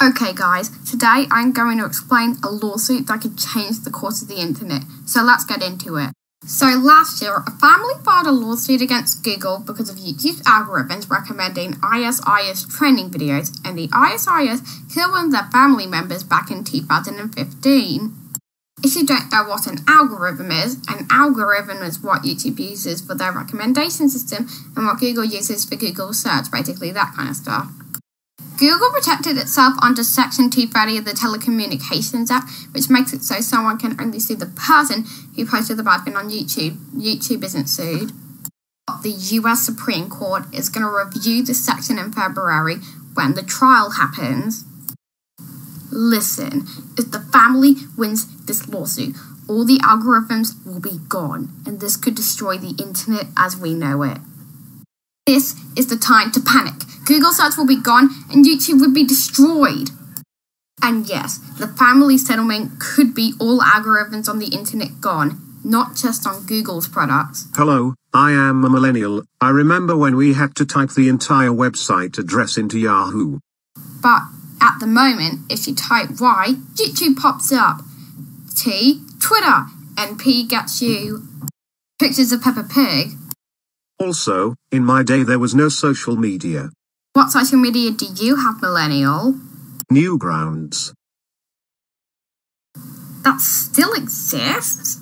Okay guys, today I'm going to explain a lawsuit that could change the course of the internet. So let's get into it. So last year, a family filed a lawsuit against Google because of YouTube's algorithms recommending ISIS training videos, and the ISIS killed one of their family members back in 2015. If you don't know what an algorithm is, an algorithm is what YouTube uses for their recommendation system and what Google uses for Google search, basically that kind of stuff. Google protected itself under Section 230 of the Telecommunications Act, which makes it so someone can only sue the person who posted the bad thing on YouTube. YouTube isn't sued. The US Supreme Court is going to review the section in February when the trial happens. Listen, if the family wins this lawsuit, all the algorithms will be gone, and this could destroy the internet as we know it. This is the time to panic. Google search will be gone and YouTube would be destroyed. And yes, the family settlement could be all algorithms on the internet gone, not just on Google's products. Hello, I am a millennial. I remember when we had to type the entire website address into Yahoo. But at the moment, if you type Y, YouTube pops up. T, Twitter, and P gets you pictures of Peppa Pig. Also, in my day there was no social media. What social media do you have, millennial? Newgrounds. That still exists?